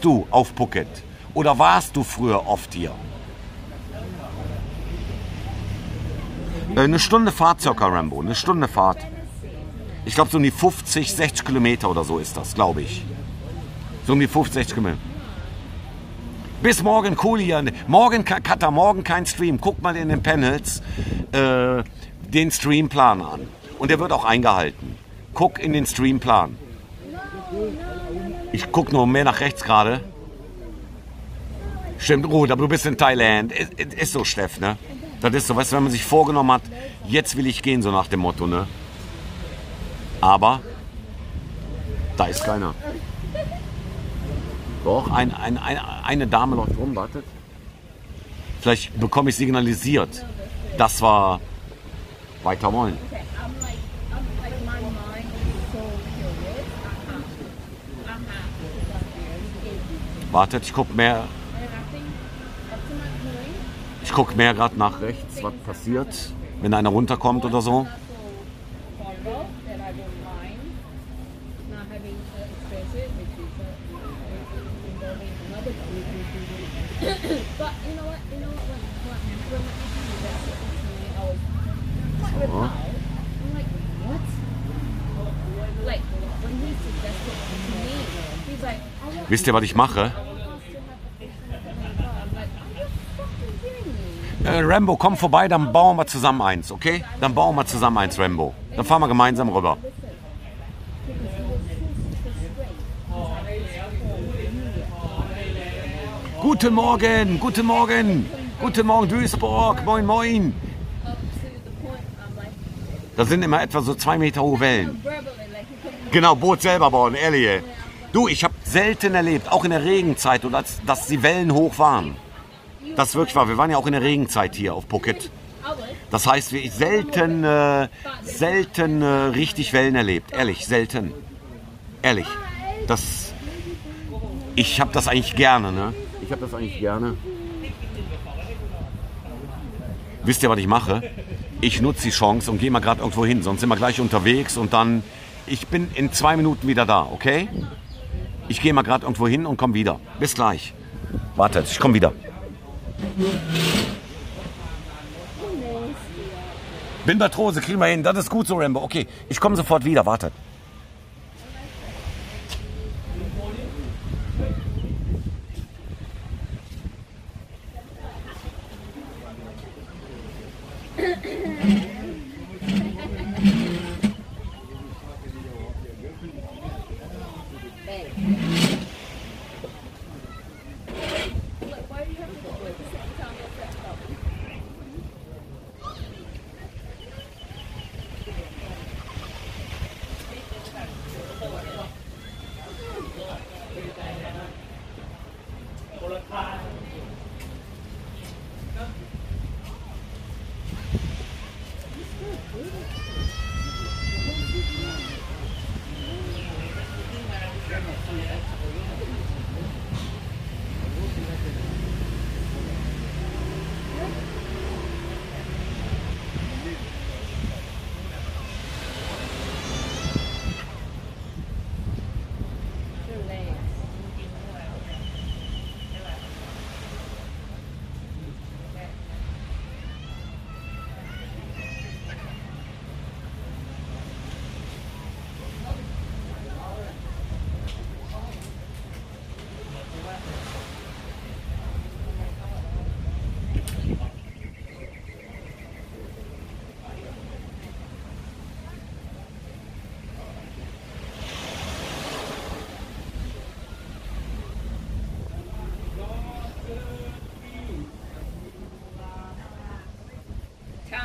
Wohnst du auf Phuket? Oder warst du früher oft hier? Äh, Eine Stunde Fahrt circa, Rambo. Eine Stunde Fahrt. Ich glaube, so um die 50, 60 Kilometer oder so ist das, glaube ich. So um die 50, 60 Kilometer. Bis morgen, cool hier. Morgen, Kata, morgen kein Stream. Guck mal in den Panels äh, den Streamplan an. Und der wird auch eingehalten. Guck in den Streamplan. Ich guck nur mehr nach rechts gerade. Stimmt, gut, aber du bist in Thailand. Ist, ist so, Steff, ne? Das ist so, weißt du, wenn man sich vorgenommen hat, jetzt will ich gehen, so nach dem Motto, ne? Aber da ist keiner. Doch, ein, ein, ein, eine Dame läuft rum, wartet. Vielleicht bekomme ich signalisiert, dass wir weiter wollen. Wartet, ich gucke mehr, ich guck mehr gerade nach rechts, was passiert, wenn einer runterkommt oder so. Wisst ihr, was ich mache? Äh, Rambo, komm vorbei, dann bauen wir zusammen eins, okay? Dann bauen wir zusammen eins, Rambo. Dann fahren wir gemeinsam rüber. Guten Morgen, guten Morgen, guten Morgen Duisburg, moin moin. Da sind immer etwa so zwei Meter hohe Wellen. Genau, Boot selber bauen, ehrlich. Du, ich habe selten erlebt, auch in der Regenzeit, oder dass, dass die Wellen hoch waren. Das wirklich war. Wir waren ja auch in der Regenzeit hier auf Phuket. Das heißt, wir selten, äh, selten äh, richtig Wellen erlebt. Ehrlich, selten. Ehrlich. Das, ich habe das eigentlich gerne, ne? Ich habe das eigentlich gerne. Wisst ihr, was ich mache? Ich nutze die Chance und gehe mal gerade irgendwo hin, sonst sind wir gleich unterwegs und dann. Ich bin in zwei Minuten wieder da, okay? Ich gehe mal gerade irgendwo hin und komme wieder. Bis gleich. Wartet, ich komme wieder. Bin bei Trose, kriegen wir hin. Das ist gut so, Rambo. Okay, ich komme sofort wieder. Wartet.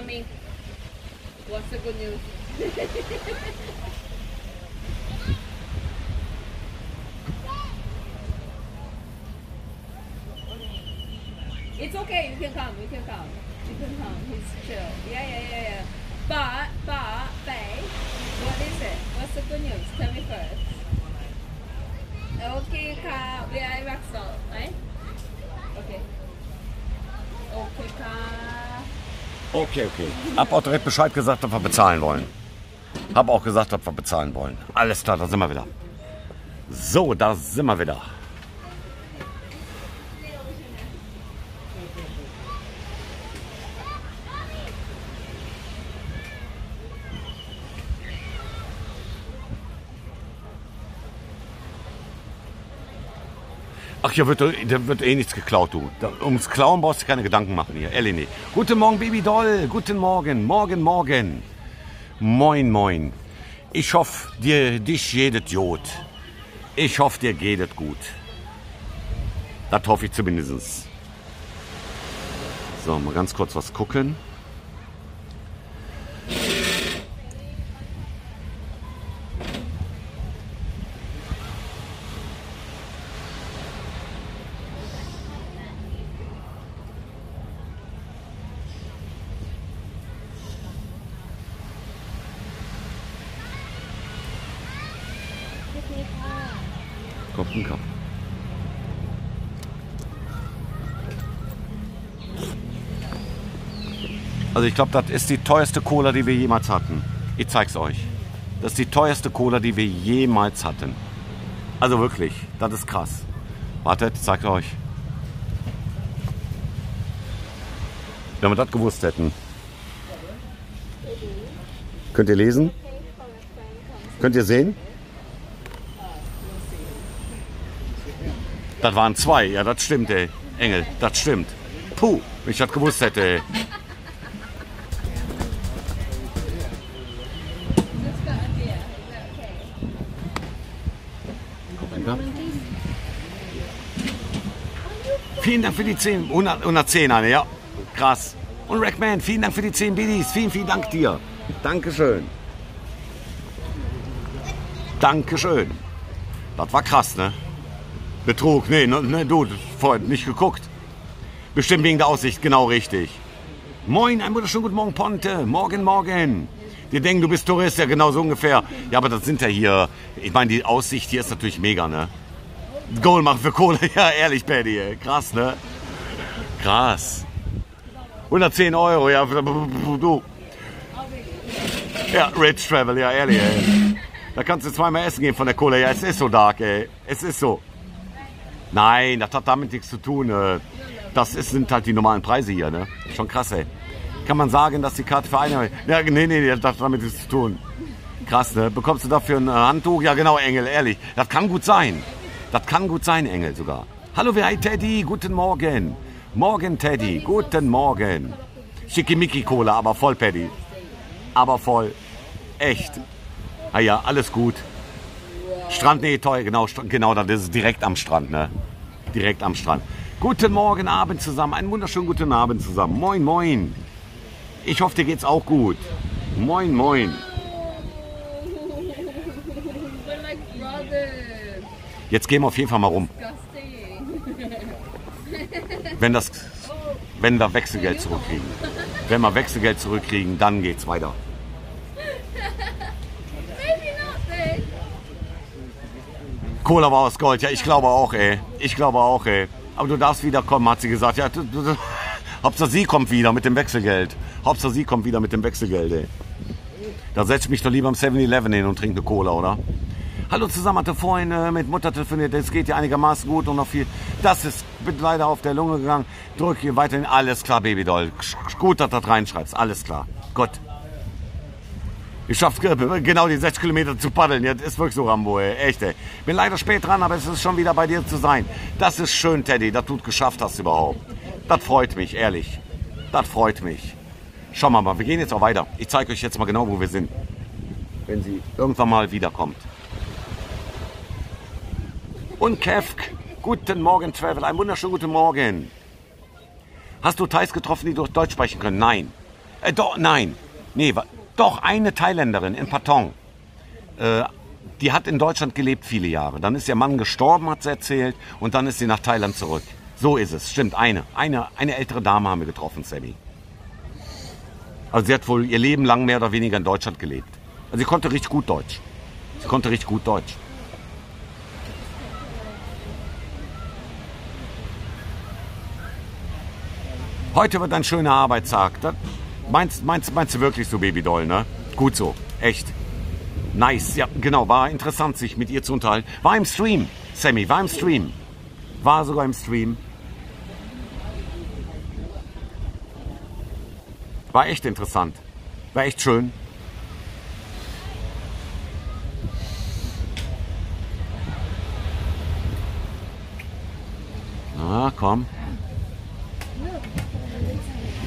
Me, what's the good news? it's okay, you can come, you can come. You can come, he's chill. Yeah, yeah, yeah, yeah. But, but, babe, what is it? What's the good news? Tell me first. Okay, ka, we are rock salt, right? Okay. Okay, ka. Okay, okay. Hab auch direkt Bescheid gesagt, dass wir bezahlen wollen. Hab auch gesagt, dass wir bezahlen wollen. Alles klar, da sind wir wieder. So, da sind wir wieder. Ach, hier wird, da wird eh nichts geklaut, du. Da, ums Klauen brauchst du keine Gedanken machen hier. Ehrlich nicht. Guten Morgen, Baby Doll. Guten Morgen, morgen, morgen. Moin, moin. Ich hoffe, dir, dich jedet Jod. Ich hoffe, dir geht es gut. Das hoffe ich zumindest. So, mal ganz kurz was gucken. Kopf in Kopf. Also ich glaube, das ist die teuerste Cola, die wir jemals hatten. Ich zeig's euch. Das ist die teuerste Cola, die wir jemals hatten. Also wirklich, das ist krass. Wartet, ich zeig's euch. Wenn wir das gewusst hätten. Könnt ihr lesen? Könnt ihr sehen? Das waren zwei, ja, das stimmt, ey. Engel, das stimmt. Puh, wenn ich das gewusst hätte, ey. Vielen Dank für die 10, 100, 110 eine, ja. Krass. Und Rackman, vielen Dank für die 10 Biddies. Vielen, vielen Dank dir. Dankeschön. Dankeschön. Das war krass, ne? Betrug, nee, ne, ne, du, vorhin nicht geguckt. Bestimmt wegen der Aussicht, genau richtig. Moin, ein wunderschönen guten Morgen, Ponte. Morgen, morgen. Die denken, du bist Tourist, ja genau so ungefähr. Ja, aber das sind ja hier, ich meine, die Aussicht hier ist natürlich mega, ne? Goal machen für Kohle, ja, ehrlich, Paddy, krass, ne? Krass. 110 Euro, ja, du. Ja, Rich Travel, ja, ehrlich, ey. Da kannst du zweimal essen gehen von der Kohle. Ja, es ist so dark, ey. Es ist so. Nein, das hat damit nichts zu tun. äh. Das sind halt die normalen Preise hier, ne? Schon krass, ey. Kann man sagen, dass die Karte für eine... Ja, nee, nee, das hat damit nichts zu tun. Krass, ne? Bekommst du dafür ein äh, Handtuch? Ja, genau, Engel, ehrlich. Das kann gut sein. Das kann gut sein, Engel sogar. Hallo, hi, Teddy? Guten Morgen. Morgen, Teddy. Guten Morgen. Schickimicki-Cola, aber voll, Paddy. Aber voll. Echt. Ah ja, alles gut. Strand, nee, teuer, genau, genau, das ist direkt am Strand, ne? Direkt am Strand. Guten Morgen, Abend zusammen, einen wunderschönen guten Abend zusammen. Moin, moin. Ich hoffe, dir geht's auch gut. Moin, moin. Jetzt gehen wir auf jeden Fall mal rum. Wenn, das, wenn wir Wechselgeld zurückkriegen. Wenn wir Wechselgeld zurückkriegen, dann geht's weiter. Cola war aus Gold, ja, ich glaube auch, ey. Ich glaube auch, ey. Aber du darfst wiederkommen, hat sie gesagt. Ja, du, du. Hauptsache sie kommt wieder mit dem Wechselgeld. Hauptsache sie kommt wieder mit dem Wechselgeld, ey. Da setz ich mich doch lieber am 7-Eleven hin und trinke eine Cola, oder? Hallo zusammen, hatte vorhin äh, mit Mutter telefoniert. Es geht ja einigermaßen gut und noch viel. Das ist bin leider auf der Lunge gegangen. Drück hier weiterhin. Alles klar, Babydoll. Gut, dass du das reinschreibst. Alles klar. Gut. Ich schaff's ge- genau die 6 Kilometer zu paddeln. Jetzt ist wirklich so Rambo, ey. Echt, ey. Bin leider spät dran, aber es ist schon wieder bei dir zu sein. Das ist schön, Teddy, dass du es geschafft hast überhaupt. Das freut mich, ehrlich. Das freut mich. Schauen wir mal, wir gehen jetzt auch weiter. Ich zeige euch jetzt mal genau, wo wir sind. Wenn sie irgendwann mal wiederkommt. Und Kevk, guten Morgen, Travel. Einen wunderschönen guten Morgen. Hast du Thais getroffen, die durch Deutsch sprechen können? Nein. Äh, doch, nein. Nee, wa- doch, eine Thailänderin in Patong. Äh, die hat in Deutschland gelebt viele Jahre. Dann ist ihr Mann gestorben, hat sie erzählt. Und dann ist sie nach Thailand zurück. So ist es. Stimmt, eine. Eine, eine ältere Dame haben wir getroffen, Sammy. Also sie hat wohl ihr Leben lang mehr oder weniger in Deutschland gelebt. Also sie konnte richtig gut Deutsch. Sie konnte richtig gut Deutsch. Heute wird ein schöner Arbeitstag. Das meinst, meinst, meinst du wirklich so, Babydoll, ne? Gut so. Echt. Nice. Ja, genau. War interessant, sich mit ihr zu unterhalten. War im Stream, Sammy. War im Stream. War sogar im Stream. War echt interessant. War echt schön. Ja, komm.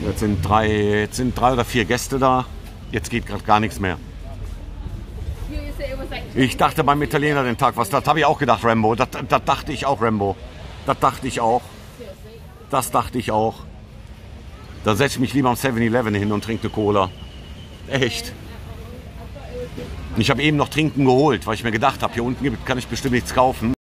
Jetzt sind drei, jetzt sind drei oder vier Gäste da. Jetzt geht gerade gar nichts mehr. Ich dachte beim Italiener den Tag was. Das habe ich auch gedacht, Rambo. Das, das dachte ich auch, Rambo. Das dachte ich auch. Das dachte ich auch. Da setze ich mich lieber am 7-Eleven hin und trinke eine Cola. Echt. Ich habe eben noch Trinken geholt, weil ich mir gedacht habe, hier unten kann ich bestimmt nichts kaufen.